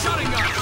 shutting up!